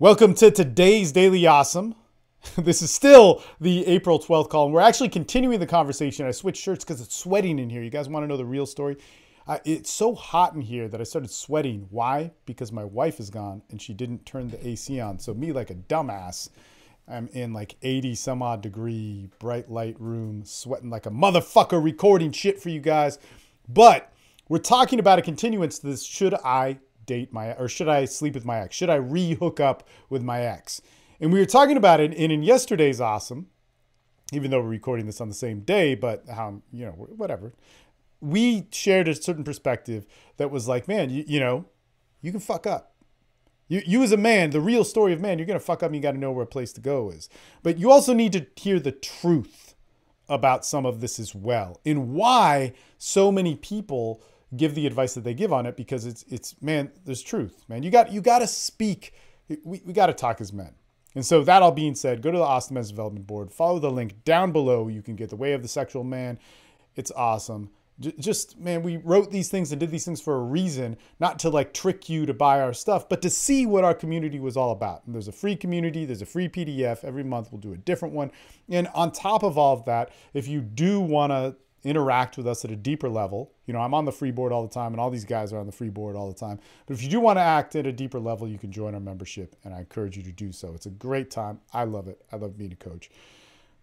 Welcome to today's Daily Awesome. This is still the April 12th call, and we're actually continuing the conversation. I switched shirts because it's sweating in here. You guys want to know the real story? Uh, it's so hot in here that I started sweating. Why? Because my wife is gone and she didn't turn the AC on. So, me, like a dumbass, I'm in like 80 some odd degree bright light room, sweating like a motherfucker, recording shit for you guys. But we're talking about a continuance to this should I date my or should I sleep with my ex? Should I re-hook up with my ex? And we were talking about it and in yesterday's awesome, even though we're recording this on the same day, but how you know, whatever. We shared a certain perspective that was like, man, you, you know, you can fuck up. You, you as a man, the real story of man, you're gonna fuck up and you gotta know where a place to go is. But you also need to hear the truth about some of this as well and why so many people give the advice that they give on it because it's it's man there's truth man. You got you got to speak. We, we got to talk as men. And so that all being said go to the awesome men's development board. Follow the link down below. You can get the way of the sexual man. It's awesome. Just man we wrote these things and did these things for a reason not to like trick you to buy our stuff but to see what our community was all about. And there's a free community. There's a free pdf every month we'll do a different one. And on top of all of that if you do want to interact with us at a deeper level. You know, I'm on the free board all the time, and all these guys are on the free board all the time. But if you do want to act at a deeper level, you can join our membership, and I encourage you to do so. It's a great time. I love it. I love being a coach.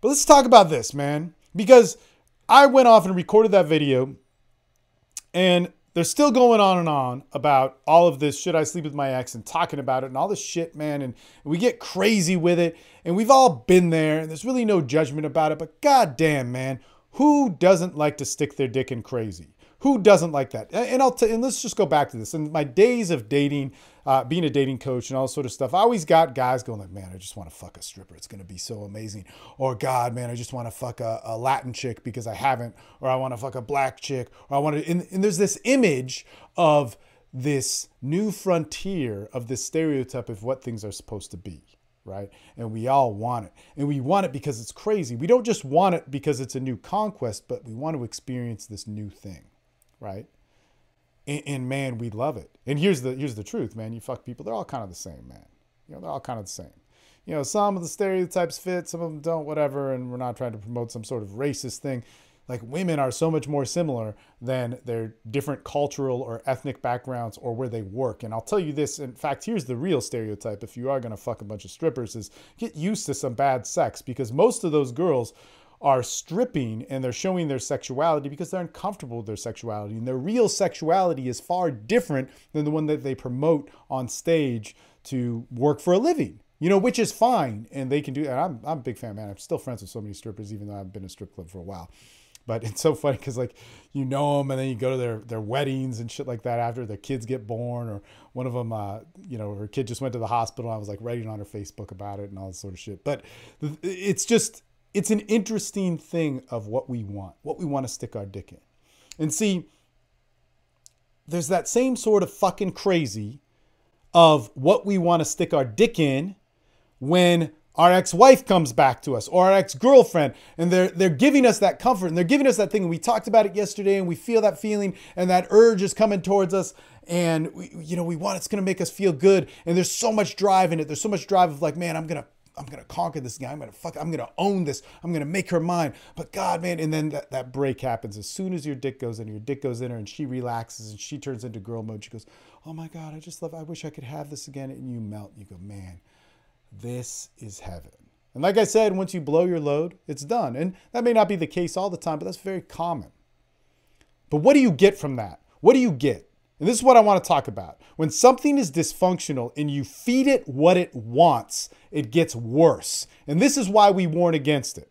But let's talk about this, man, because I went off and recorded that video, and they're still going on and on about all of this. Should I sleep with my ex and talking about it and all this shit, man? And we get crazy with it, and we've all been there, and there's really no judgment about it. But goddamn, man who doesn't like to stick their dick in crazy? Who doesn't like that? And I'll t- and let's just go back to this. In my days of dating, uh, being a dating coach and all sort of stuff, I always got guys going like, "Man, I just want to fuck a stripper. It's gonna be so amazing." Or, "God, man, I just want to fuck a, a, Latin chick because I haven't." Or, "I want to fuck a black chick." Or, "I want to." And, and there's this image of this new frontier of this stereotype of what things are supposed to be right? And we all want it. And we want it because it's crazy. We don't just want it because it's a new conquest, but we want to experience this new thing, right? And, and, man, we love it. And here's the here's the truth, man. You fuck people, they're all kind of the same, man. You know, they're all kind of the same. You know, some of the stereotypes fit, some of them don't, whatever. And we're not trying to promote some sort of racist thing like women are so much more similar than their different cultural or ethnic backgrounds or where they work. And I'll tell you this, in fact, here's the real stereotype if you are going to fuck a bunch of strippers is get used to some bad sex because most of those girls are stripping and they're showing their sexuality because they're uncomfortable with their sexuality. And their real sexuality is far different than the one that they promote on stage to work for a living you know, which is fine, and they can do. that. I'm I'm a big fan, man. I'm still friends with so many strippers, even though I've been in a strip club for a while. But it's so funny because like you know them and then you go to their their weddings and shit like that after their kids get born or one of them, uh, you know, her kid just went to the hospital. I was like writing on her Facebook about it and all this sort of shit. But it's just it's an interesting thing of what we want, what we want to stick our dick in, and see. There's that same sort of fucking crazy of what we want to stick our dick in when our ex-wife comes back to us or our ex-girlfriend and they're they're giving us that comfort and they're giving us that thing and we talked about it yesterday and we feel that feeling and that urge is coming towards us and we, you know we want it's going to make us feel good and there's so much drive in it there's so much drive of like man I'm going to I'm gonna conquer this guy. I'm gonna fuck. I'm gonna own this. I'm gonna make her mine. But God, man, and then that, that break happens as soon as your dick goes in. Your dick goes in her, and she relaxes, and she turns into girl mode. She goes, "Oh my God, I just love. I wish I could have this again." And you melt. You go, "Man, this is heaven. And like I said, once you blow your load, it's done. And that may not be the case all the time, but that's very common. But what do you get from that? What do you get? And this is what I want to talk about. When something is dysfunctional and you feed it what it wants, it gets worse. And this is why we warn against it.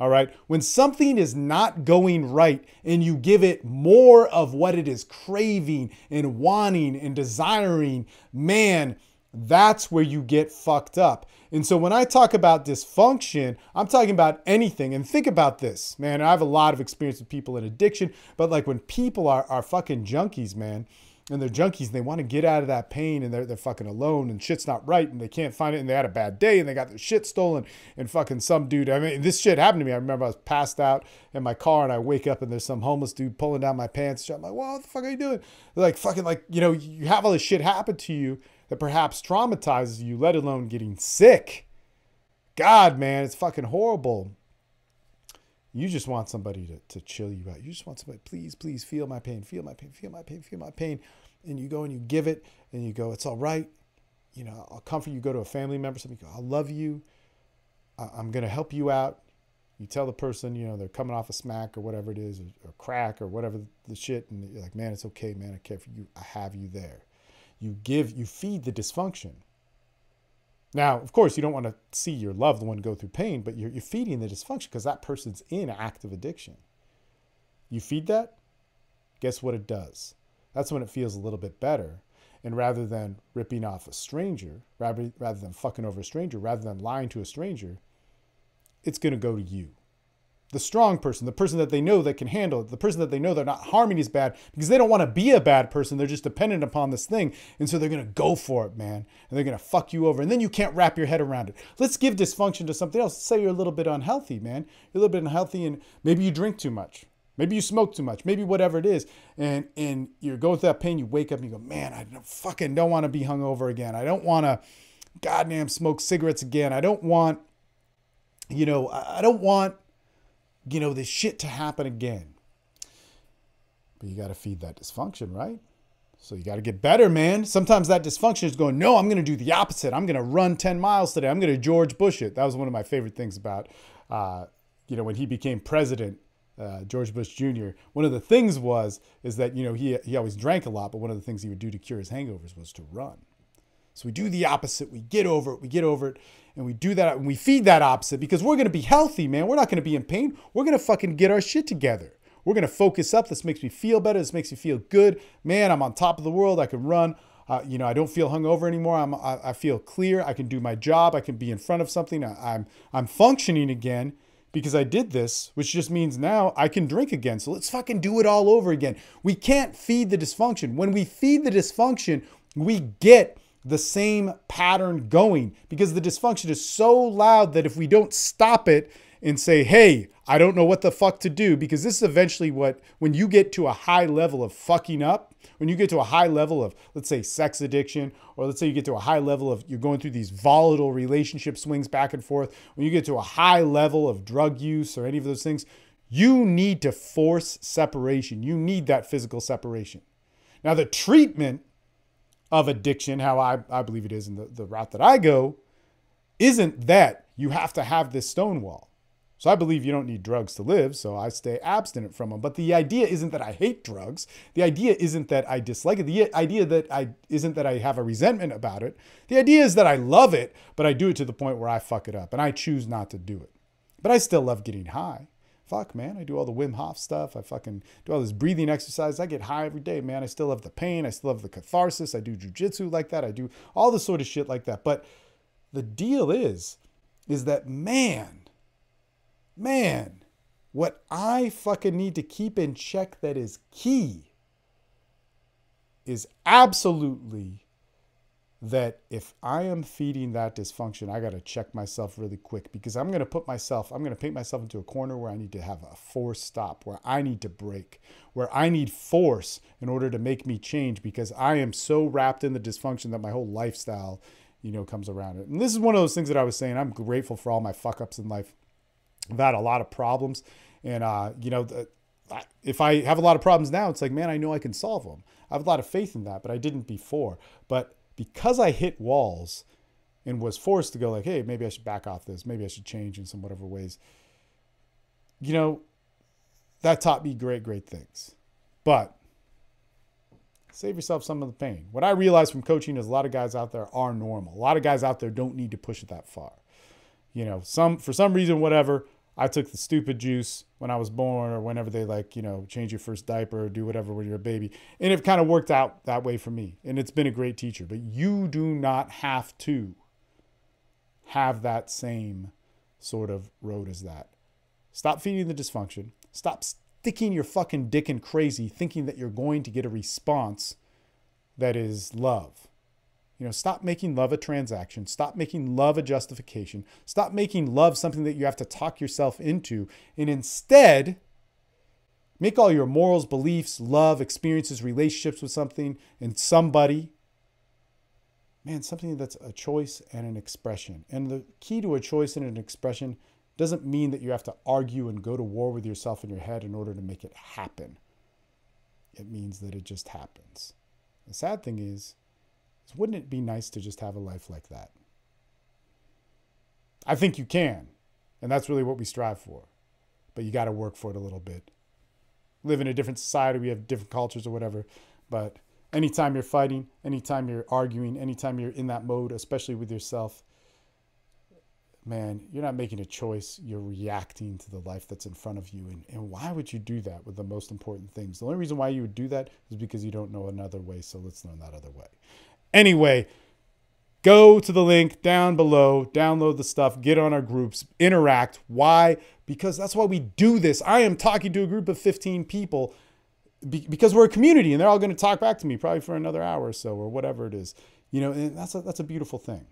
All right. When something is not going right and you give it more of what it is craving and wanting and desiring, man, that's where you get fucked up. And so when I talk about dysfunction, I'm talking about anything. And think about this, man. I have a lot of experience with people in addiction, but like when people are, are fucking junkies, man, and they're junkies and they want to get out of that pain and they're, they're fucking alone and shit's not right and they can't find it and they had a bad day and they got their shit stolen and fucking some dude. I mean, this shit happened to me. I remember I was passed out in my car and I wake up and there's some homeless dude pulling down my pants. I'm like, well, what the fuck are you doing? They're like, fucking, like, you know, you have all this shit happen to you that perhaps traumatizes you, let alone getting sick. God, man, it's fucking horrible. You just want somebody to, to chill you out. You just want somebody, please, please feel my pain, feel my pain, feel my pain, feel my pain. And you go and you give it and you go, it's all right. You know, I'll comfort you. Go to a family member, something, go, I love you. I'm going to help you out. You tell the person, you know, they're coming off a smack or whatever it is, or, or crack or whatever the shit. And you're like, man, it's okay, man. I care for you. I have you there. You give, you feed the dysfunction. Now, of course, you don't want to see your loved one go through pain, but you're, you're feeding the dysfunction because that person's in active addiction. You feed that, guess what it does? That's when it feels a little bit better. And rather than ripping off a stranger, rather, rather than fucking over a stranger, rather than lying to a stranger, it's going to go to you the strong person, the person that they know that can handle it, the person that they know they're not harming is bad because they don't want to be a bad person. They're just dependent upon this thing. And so they're going to go for it, man. And they're going to fuck you over. And then you can't wrap your head around it. Let's give dysfunction to something else. say you're a little bit unhealthy, man. You're a little bit unhealthy and maybe you drink too much. Maybe you smoke too much. Maybe whatever it is. And and you're going through that pain. You wake up and you go, man, I don't, fucking don't want to be hungover again. I don't want to goddamn smoke cigarettes again. I don't want, you know, I don't want you know, this shit to happen again. But you got to feed that dysfunction, right? So you got to get better, man. Sometimes that dysfunction is going, no, I'm going to do the opposite. I'm going to run 10 miles today. I'm going to George Bush it. That was one of my favorite things about, uh, you know, when he became president, uh, George Bush Jr. One of the things was, is that, you know, he, he always drank a lot, but one of the things he would do to cure his hangovers was to run. So we do the opposite. We get over it. We get over it. And we do that and we feed that opposite because we're going to be healthy, man. We're not going to be in pain. We're going to fucking get our shit together. We're going to focus up. This makes me feel better. This makes me feel good. Man, I'm on top of the world. I can run. Uh, you know, I don't feel hungover anymore. I'm, I, I, feel clear. I can do my job. I can be in front of something. I, I'm, I'm functioning again because I did this, which just means now I can drink again. So let's fucking do it all over again. We can't feed the dysfunction. When we feed the dysfunction, we get the same pattern going because the dysfunction is so loud that if we don't stop it and say, hey, I don't know what the fuck to do, because this is eventually what, when you get to a high level of fucking up, when you get to a high level of, let's say, sex addiction, or let's say you get to a high level of you're going through these volatile relationship swings back and forth, when you get to a high level of drug use or any of those things, you need to force separation. You need that physical separation. Now, the treatment of addiction, how I, I believe it is in the, the route that I go, isn't that you have to have this stonewall. So I believe you don't need drugs to live, so I stay abstinent from them. But the idea isn't that I hate drugs. The idea isn't that I dislike it. The idea that I isn't that I have a resentment about it. The idea is that I love it, but I do it to the point where I fuck it up and I choose not to do it. But I still love getting high fuck, man, I do all the Wim Hof stuff. I fucking do all this breathing exercise. I get high every day, man. I still have the pain. I still have the catharsis. I do jujitsu like that. I do all the sort of shit like that. But the deal is, is that man, man, what I fucking need to keep in check that is key is absolutely that if I am feeding that dysfunction, I got to check myself really quick because I'm going to put myself, I'm going to paint myself into a corner where I need to have a force stop, where I need to break, where I need force in order to make me change because I am so wrapped in the dysfunction that my whole lifestyle, you know, comes around it. And this is one of those things that I was saying. I'm grateful for all my fuck ups in life. I've had a lot of problems. And, uh, you know, if I have a lot of problems now, it's like, man, I know I can solve them. I have a lot of faith in that, but I didn't before. But because I hit walls and was forced to go like, hey, maybe I should back off this. Maybe I should change in some whatever ways. You know, that taught me great, great things. But save yourself some of the pain. What I realized from coaching is a lot of guys out there are normal. A lot of guys out there don't need to push it that far. You know, some for some reason, whatever, I took the stupid juice when I was born or whenever they like, you know, change your first diaper or do whatever when you're a baby. And it kind of worked out that way for me. And it's been a great teacher. But you do not have to have that same sort of road as that. Stop feeding the dysfunction. Stop sticking your fucking dick in crazy thinking that you're going to get a response that is love. You know, stop making love a transaction. Stop making love a justification. Stop making love something that you have to talk yourself into. And instead, make all your morals, beliefs, love, experiences, relationships with something and somebody man, something that's a choice and an expression. And the key to a choice and an expression doesn't mean that you have to argue and go to war with yourself in your head in order to make it happen. It means that it just happens. The sad thing is, is wouldn't it be nice to just have a life like that? I think you can. And that's really what we strive for. But you got to work for it a little bit. Live in a different society, we have different cultures or whatever. But anytime you're fighting, anytime you're arguing, anytime you're in that mode, especially with yourself, man, you're not making a choice. You're reacting to the life that's in front of you. And, and why would you do that with the most important things? The only reason why you would do that is because you don't know another way. So let's learn that other way. Anyway, go to the link down below, download the stuff, get on our groups, interact. Why? Because that's why we do this. I am talking to a group of 15 people because we're a community and they're all going to talk back to me probably for another hour or so or whatever it is. You know, and that's a, that's a beautiful thing.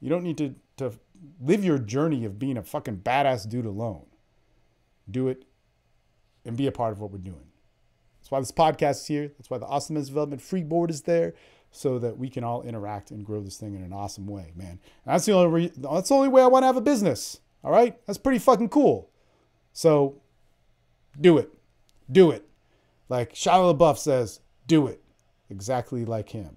You don't need to, to live your journey of being a fucking badass dude alone. Do it and be a part of what we're doing. That's why this podcast is here. That's why the Awesome Men's Development Free Board is there, so that we can all interact and grow this thing in an awesome way, man. And that's the only re- that's the only way I want to have a business. All right, that's pretty fucking cool. So, do it, do it. Like Shia LaBeouf says, do it exactly like him.